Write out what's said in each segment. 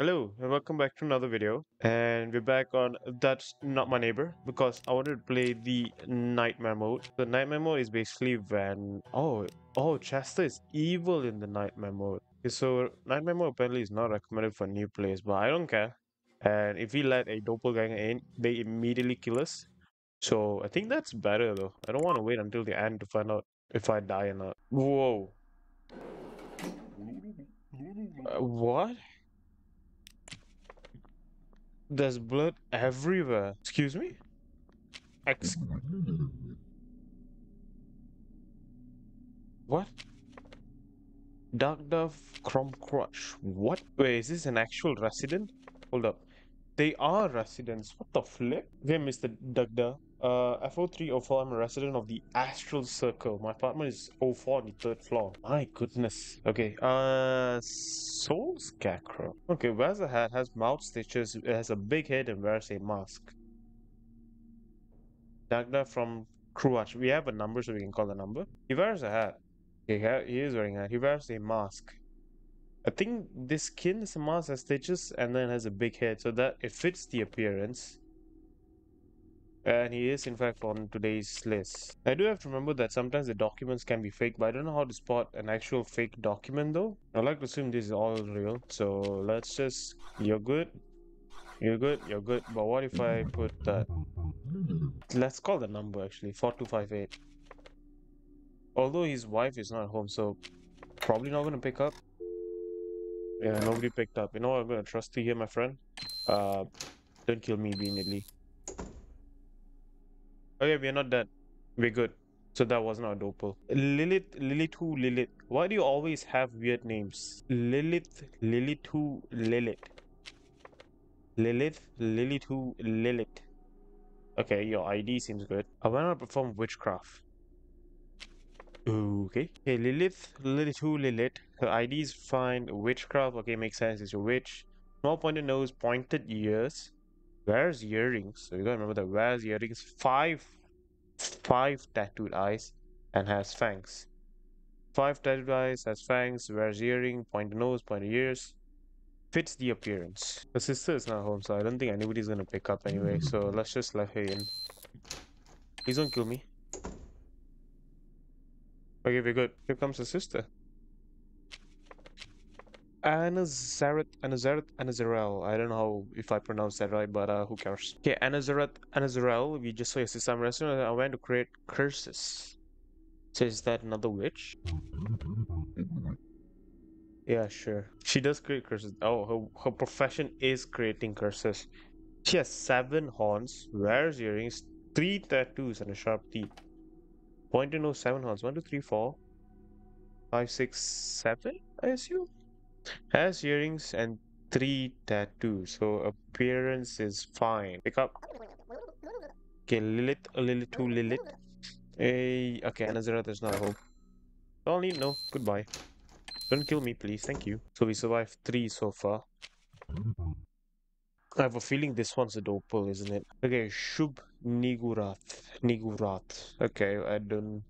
Hello and welcome back to another video and we're back on That's Not My Neighbor because I wanted to play the Nightmare mode. The Nightmare mode is basically when... Oh, oh, Chester is evil in the Nightmare mode. Okay, so Nightmare mode apparently is not recommended for new players but I don't care. And if we let a doppelganger in, they immediately kill us. So I think that's better though. I don't want to wait until the end to find out if I die or not. Whoa. Uh, what? There's blood everywhere. Excuse me? Ex- what? Dark Dove Chrome Crush. What? Wait, is this an actual resident? Hold up. They are residents. What the flip? Okay, Mr. Dugda. Uh, FO304, I'm a resident of the Astral Circle. My apartment is 04 on the third floor. My goodness. Okay, uh, Soul Scarecrow. Okay, wears a hat, has mouth stitches, it has a big head, and wears a mask. Dagda from Cruach. We have a number, so we can call the number. He wears a hat. Okay, he is wearing a hat. He wears a mask. I think this skin is a mask has stitches and then has a big head, so that it fits the appearance. And he is in fact on today's list. I do have to remember that sometimes the documents can be fake, but I don't know how to spot an actual fake document though. I like to assume this is all real, so let's just... You're good? You're good? You're good. But what if I put that? Let's call the number actually, 4258. Although his wife is not home, so probably not gonna pick up. Yeah, nobody picked up. You know what? I'm gonna trust you here, my friend. Uh, don't kill me immediately. Okay, we're not dead. We're good. So that was not Dopal. Lilith, Lilith who Lilith. Why do you always have weird names? Lilith, Lilith who Lilith. Lilith, Lilith who Lilith. Okay, your ID seems good. I want to perform witchcraft. Okay. Okay, Lilith, Lilith who Lilith. Her ID is fine. Witchcraft, okay, makes sense. It's a witch. Small pointed nose, pointed ears. Wears earrings. So you gotta remember that where's earrings. Five, five tattooed eyes, and has fangs. Five tattooed eyes, has fangs, wears earring, pointed nose, pointed ears. Fits the appearance. The sister is not home, so I don't think anybody's gonna pick up anyway. So let's just let her in. Please don't kill me. Okay, we're good. Here comes the sister. Anazaret, Anazaret, Anazarel. I don't know if I pronounced that right, but uh, who cares? Okay, Anazaret, Anazarel. We just saw sister. I'm restaurant. I went to create curses. So is that another witch? Yeah, sure. She does create curses. Oh, her, her profession is creating curses. She has seven horns, wears earrings, three tattoos, and a sharp teeth. Pointed nose, seven horns. One, two, three, four, five, six, seven, I assume? Has earrings and three tattoos, so appearance is fine. Pick up. Okay, Lilith, Lilith to Lilith. Hey, okay, Nazareth is not home. Don't need no. Goodbye. Don't kill me, please. Thank you. So we survived three so far. I have a feeling this one's a dopal, isn't it? Okay, Shub Niggurath. Niggurath. Okay, I don't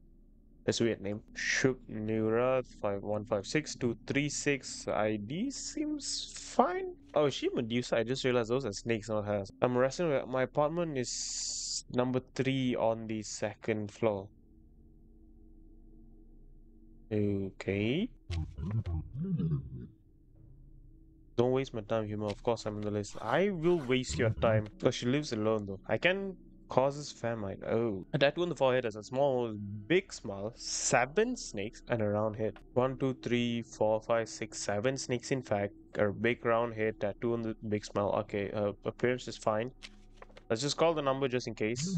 that's weird name. Shuk Nura 5156236 ID seems fine. Oh, she Medusa? I just realized those are snakes, not hers. I'm resting. My apartment is number three on the second floor. Okay. Don't waste my time, human. Of course, I'm on the list. I will waste your time. Oh, she lives alone, though. I can Causes famine. Oh. A tattoo on the forehead has a small, big smile, seven snakes, and a round head. One, two, three, four, five, six, seven snakes, in fact. A big round head, tattoo on the big smile. Okay, uh, appearance is fine. Let's just call the number just in case.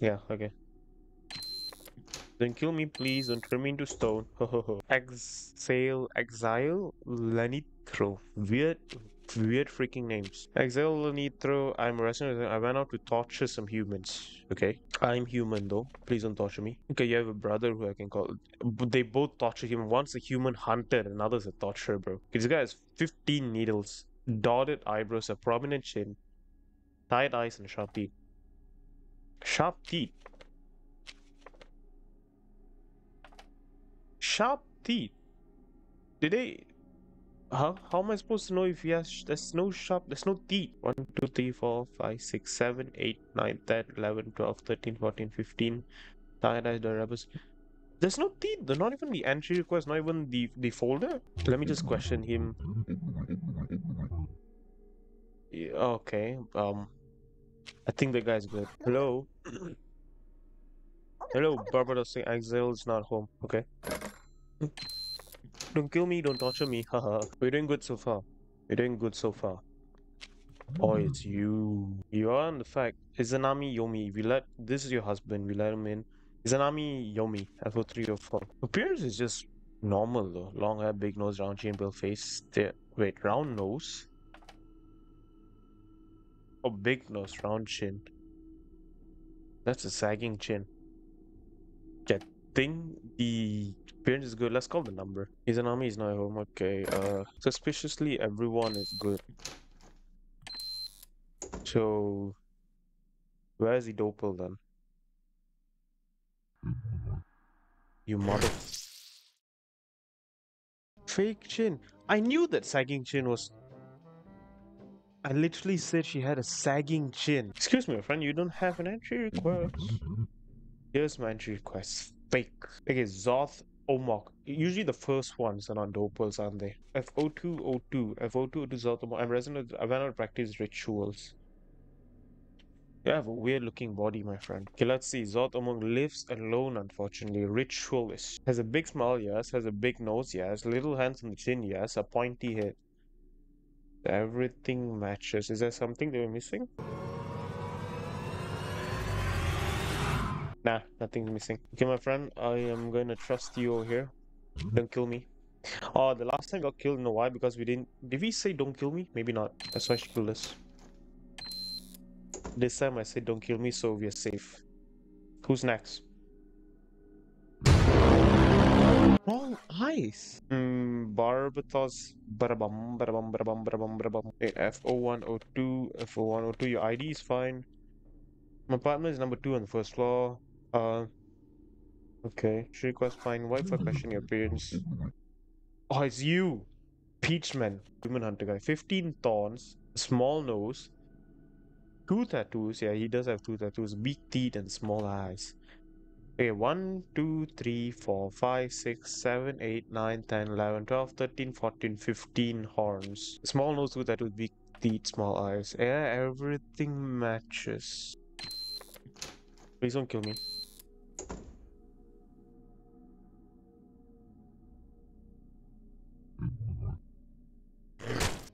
Yeah, okay. Don't kill me, please. Don't turn me into stone. Exhale, exile, Lenithro. Weird weird freaking names. Exile Nitro, I'm arrested. I went out to torture some humans. Okay, I'm human though. Please don't torture me. Okay, you have a brother who I can call. They both torture him. One's a human hunter, another's a torturer, bro. This guy has 15 needles, dotted eyebrows, a prominent chin, tight eyes, and sharp teeth. Sharp teeth. Sharp teeth. Did they? How how am I supposed to know if he has? There's no sharp. There's no teeth. 1, 2, 3, 4, 5, 6, 7, 8, 9, 10, 11, 12, 13, 14, 15. Diodized Erebus. There's no teeth. Not even the entry request. Not even the the folder. Let me just question him. Yeah, okay. Um, I think the guy's good. Hello. Hello, Barbados Exile is not home. Okay. Don't kill me, don't torture me. Haha. We're doing good so far. We're doing good so far. Oh, it's you. You are on the fact. Izanami Yomi. We let this is your husband. We let him in. Izanami Yomi. FO304. Appearance is just normal though. Long hair, big nose, round chin, build face. There. Wait, round nose? Oh, big nose, round chin. That's a sagging chin. Yeah, think the appearance is good. Let's call the number. He's an army, he's not at home. Okay. Uh, suspiciously, everyone is good. So, where is the Dopel then? You mother. Fake chin. I knew that sagging chin was. I literally said she had a sagging chin. Excuse me, my friend, you don't have an entry request. Here's my entry request. Fake. Okay, Zoth Ommog. Usually the first ones are not Dopels, aren't they? F0202. F0202 Zoth Ommog. I'm resident. I went out to practice rituals. You have a weird looking body, my friend. Okay, let's see. Zod Among lives alone, unfortunately. Ritualist. Has a big smile, yes. Has a big nose, yes. Little hands on the chin, yes. A pointy head. Everything matches. Is there something they were missing? Nah, nothing's missing. Okay, my friend, I am going to trust you over here. Don't kill me. Oh, the last time got killed, you know why? Because we didn't... Did we say don't kill me? Maybe not. That's why she killed us. This time I said don't kill me, so we are safe. Who's next? Wrong eyes. Hmm, Barbatos. Barabam, barabam, barabam, barabam, barabam. Okay, F0102, F0102. Your ID is fine. My partner is number two on the first floor. Uh. Okay. She request fine. Why for question your appearance? Oh, it's you! Peachman. Human hunter guy. 15 thorns. Small nose. Two tattoos. Yeah, he does have two tattoos. Big teeth and small eyes. Okay, 1, 2, 3, 4, 5, 6, 7, 8, 9, 10, 11, 12, 13, 14, 15 horns. Small nose, two tattoos, big teeth, small eyes. Yeah, everything matches. Please don't kill me.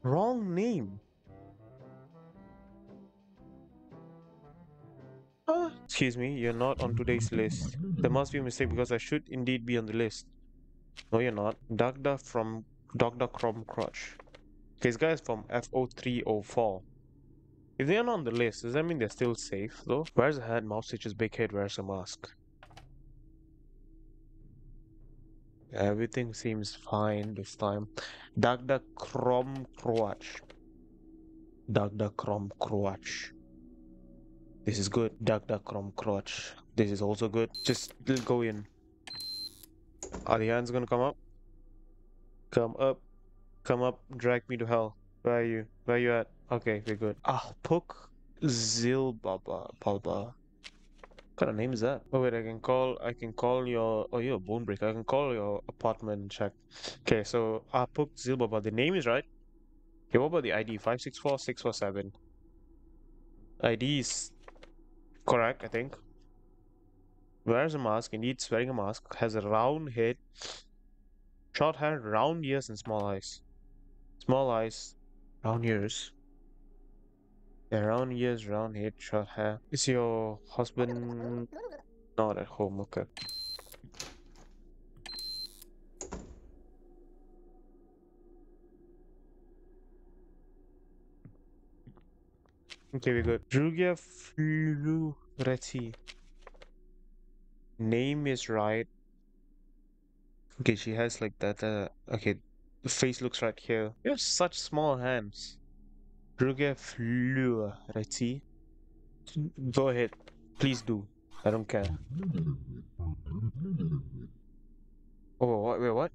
Wrong name. Excuse me, you're not on today's list. There must be a mistake because I should indeed be on the list. No, you're not. Dagda from Dagda Crom Crotch. Okay, this guy is from F0304. If they're not on the list, does that mean they're still safe though? Where's the head? Mouse stitches, big head, where's the mask? Everything seems fine this time. Dagda Crom Cruach. Dagda Crom Cruach. This is good. Dagda Crom Cruach. This is also good. Just go in. Are the hands gonna come up? Come up. Come up. Drag me to hell. Where are you? Where are you at? Okay, we're good. Ah, Puk Zilbaba Balba. Kind of name is that? Oh wait, I can call. I can call your. Oh, you're a bone breaker. I can call your apartment and check. Okay, so Apuk Zilbaba. The name is right. Okay, what about the ID? Five six four six four seven. ID is correct, I think. Wears a mask. Indeed, wearing a mask. Has a round head, short hair, round ears, and small eyes. Small eyes, round ears. Yeah, round ears, round head, short hair. Is your husband not at home? Okay. Okay, we got Drugia Flureti. Name is right. Okay, she has like that. Uh, okay, the face looks right here. You have such small hands. Drugia Flureti. Go ahead. Please do. I don't care. Oh, what? Wait, what?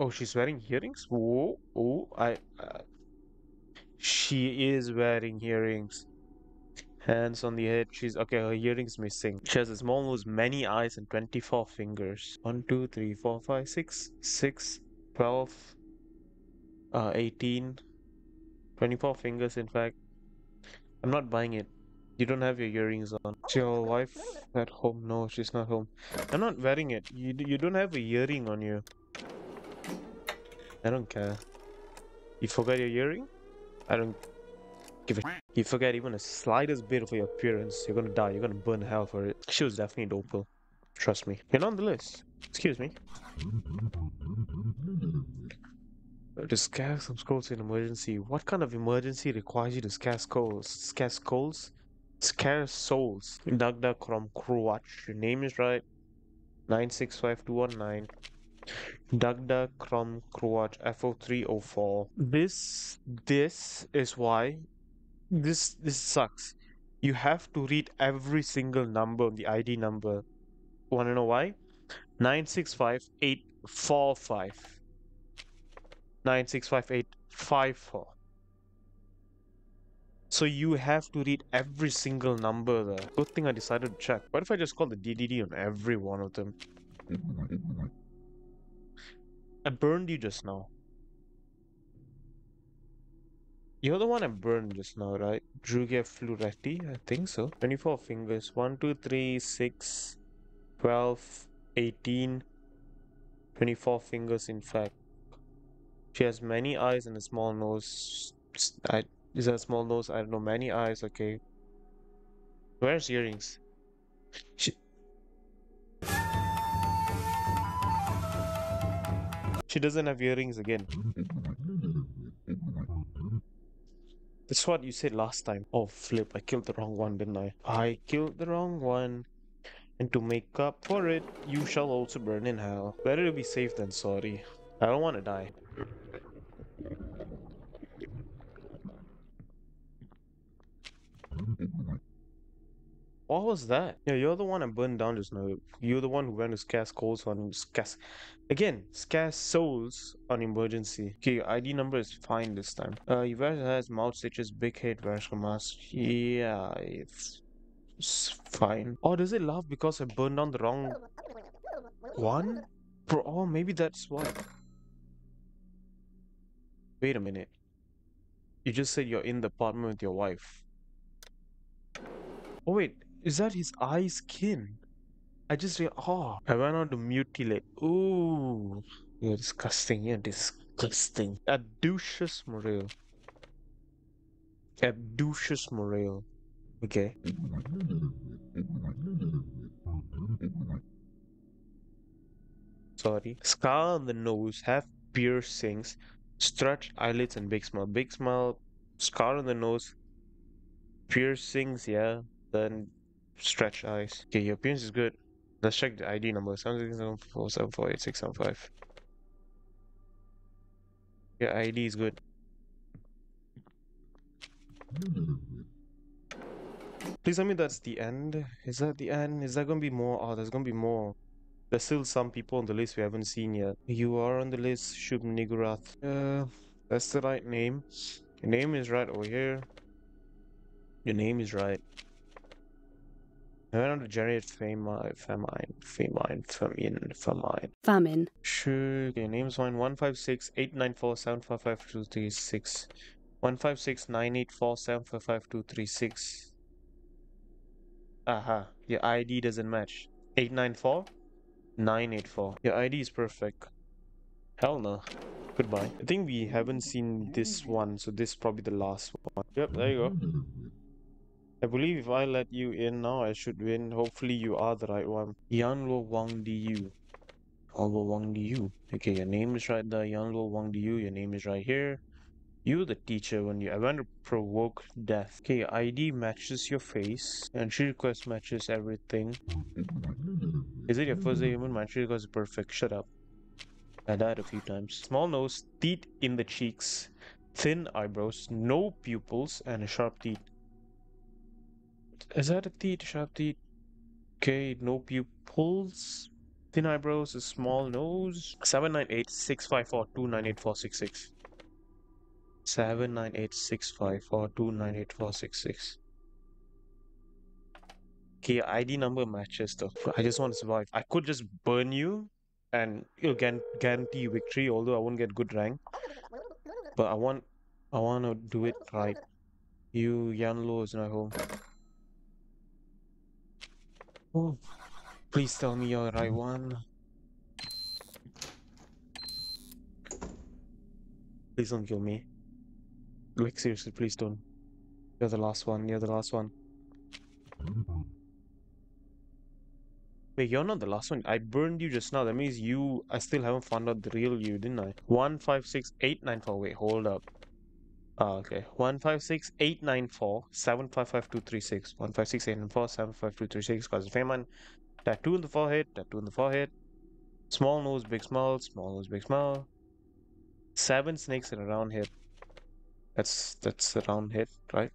Oh, she's wearing earrings? Whoa, oh, I. Uh, she is wearing earrings. Hands on the head. She's okay. Her earrings missing. She has a small nose, many eyes, and 24 fingers. 1, 2, 3, 4, 5, 6, 6, 12, uh, 18, 24 fingers, in fact. I'm not buying it. You don't have your earrings on. Is your wife at home? No, she's not home. I'm not wearing it. You, you don't have a earring on you. I don't care. You forgot your earring? I don't give a You forget even the slightest bit of your appearance, you're gonna die. You're gonna burn hell for it. She was definitely dopal. Trust me. You're not on the list. Excuse me. Uh, to scare some scrolls in emergency. What kind of emergency requires you to scare skulls? Scare skulls? Scare souls. Dagda Crom Cruach. Your name is right. 965219. Dagda Crom Cruach FO304. This this is why this this sucks. You have to read every single number on the ID number. Wanna know why? 965845. 965854. So you have to read every single number there. Good thing I decided to check. What if I just call the DDD on every one of them? I burned you just now. You're the one I burned just now, right? Drugia Fluretti? I think so. 24 fingers. 1, 2, 3, 6, 12, 18, 24 fingers in fact. She has many eyes and a small nose. I, is that a small nose? I don't know. Many eyes, okay. Where's earrings? She... She doesn't have earrings again. That's what you said last time. Oh, flip. I killed the wrong one, didn't I? I killed the wrong one. And to make up for it, you shall also burn in hell. Better to be safe than sorry. I don't want to die. What was that? Yeah, you're the one I burned down just now. You're the one who went to scare souls on scare. Again, scare souls on emergency. Okay, ID number is fine this time. Uh, you guys has mouth stitches, big head, a mask. Yeah, it's, it's fine. Oh, does it laugh because I burned down the wrong one? Bro, oh, maybe that's why. Wait a minute. You just said you're in the apartment with your wife. Oh wait, is that his eye skin? I just realized, oh, I went on to mutilate. Ooh, you're disgusting. You're disgusting. Abducious Morale. Abducious Morale. Okay. Sorry. Scar on the nose, have piercings, stretched eyelids, and big smile. Big smile, scar on the nose, piercings, yeah. Then stretch eyes. Okay, your appearance is good. Let's check the ID number. 767474865. Your ID is good. Please tell me that's the end. Is that the end? Is there gonna be more? Oh, there's gonna be more. There's still some people on the list we haven't seen yet. You are on the list, Shub Niggurath. Uh, that's the right name. Your name is right over here. Your name is right. I went on to generate famine, famine, famine, famine, famine. Famine. Sure. Okay, name's fine. 156 894 755 236. 156 984 755 236. Aha. Your ID doesn't match. 894 984. Your ID is perfect. Hell no. Goodbye. I think we haven't seen this one, so this is probably the last one. Yep, there you go. Hmm. I believe if I let you in now, I should win. Hopefully you are the right one. Yanlo Wang Diyu. Yanlo Wang Diyu. Okay, your name is right there. Yanlo Wang Diyu. Your name is right here. You the teacher when you I want to provoke death. Okay, ID matches your face. And she request matches everything. Is it your first day human? My request is perfect. Shut up. I died a few times. Small nose, teeth in the cheeks, thin eyebrows, no pupils, and a sharp teeth. Is that a teeth? Sharp teeth? Okay, no pupils. Thin eyebrows, a small nose. 798 654 Okay, ID number matches though. I just want to survive. I could just burn you and gan- guarantee victory, although I won't get good rank. But I want I want to do it right. You Yanlo is not home. Oh, please tell me you're right one. Please don't kill me. Like seriously, please don't. You're the last one. You're the last one. Wait, you're not the last one. I burned you just now. That means you. I still haven't found out the real you, didn't I? One five six eight nine four. Wait, hold up. Ah, okay. One five six eight nine four seven five five two three six. One five six eight nine four seven five two three six. Cause Fayman. Tattoo in the forehead. Tattoo in the forehead. Small nose, big smile. Small nose, big smile. Seven snakes in a round head. That's that's a round head, right?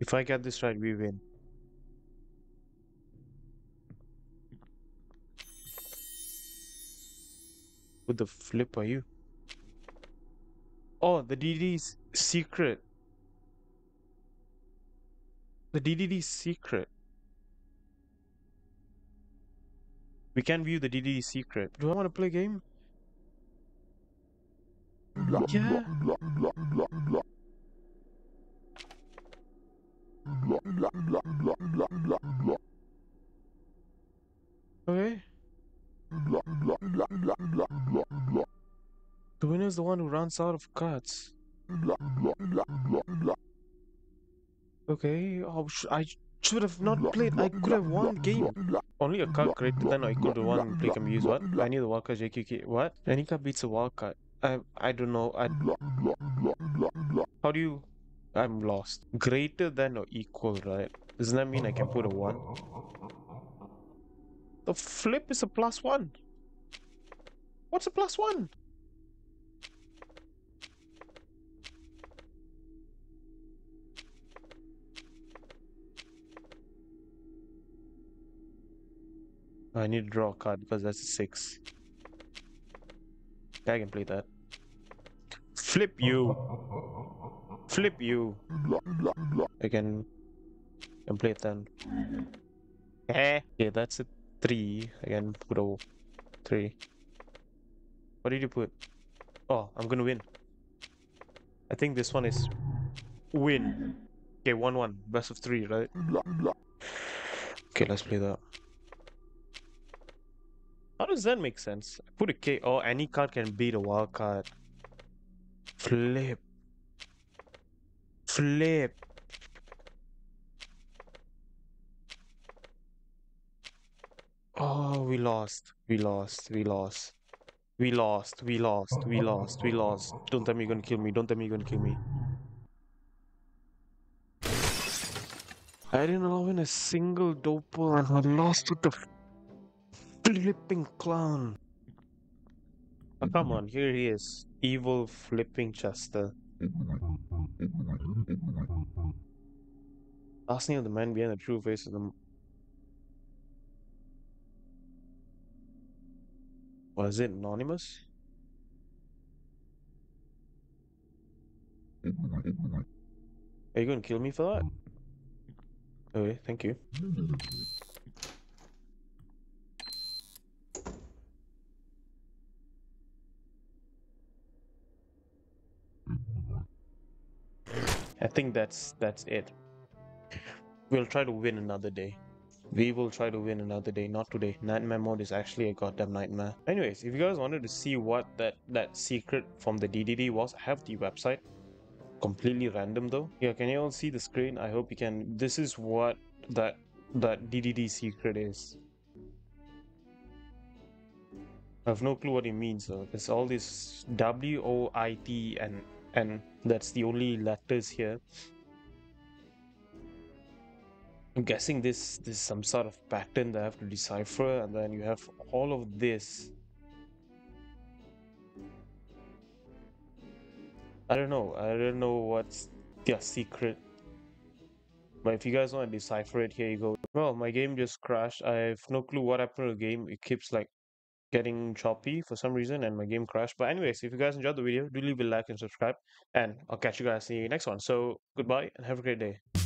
If I get this right, we win. What the flip are you? Oh, the DD's secret. The DDD secret. We can view the DDD secret. Do I want to play a game? Yeah. Okay. The winner is the one who runs out of cards. Okay, oh, sh- I should have not played. I could have won game. Only a card greater than or equal to one play can. What? I knew the wildcard JQK. What? Any card beats a wildcard. I I don't know. I. How do you? I'm lost. Greater than or equal, right? Doesn't that mean I can put a one? The flip is a plus one. What's a plus one? I need to draw a card because that's a six. I can play that. Flip you. Flip you. I can, it then. Eh. Okay, that's a three. I can put a three. What did you put? Oh, I'm gonna win. I think this one is win. Okay, one one. Best of three, right? Okay, let's play that. Does that make sense? I put a K. Oh, any card can beat a wild card. Flip. Flip. Oh, we lost. We lost. We lost. We lost. We lost. We lost. We lost. Don't tell me you're gonna kill me. Don't tell me you're gonna kill me. I didn't allow in a single doppel and I lost with the flipping clown. Oh, come on, here he is. Evil flipping Chester. Last name of the man behind the true face of the. Was it anonymous? Are you gonna kill me for that? Okay, thank you. I think that's that's it. We'll try to win another day. We will try to win another day, not today. Nightmare mode is actually a goddamn nightmare. Anyways, if you guys wanted to see what that that secret from the DDD was, I have the website. Completely random though. Yeah, can you all see the screen? I hope you can. This is what that that DDD secret is. I have no clue what it means though. It's all this W O I T and and that's the only letters here. I'm guessing this this is some sort of pattern that I have to decipher, and then you have all of this. I don't know. I don't know what's their secret. But if you guys want to decipher it, here you go. Well, my game just crashed. I have no clue what happened to the game. It keeps like getting choppy for some reason and my game crashed. But anyways, if you guys enjoyed the video, do leave a like and subscribe. And I'll catch you guys in the next one. So goodbye and have a great day.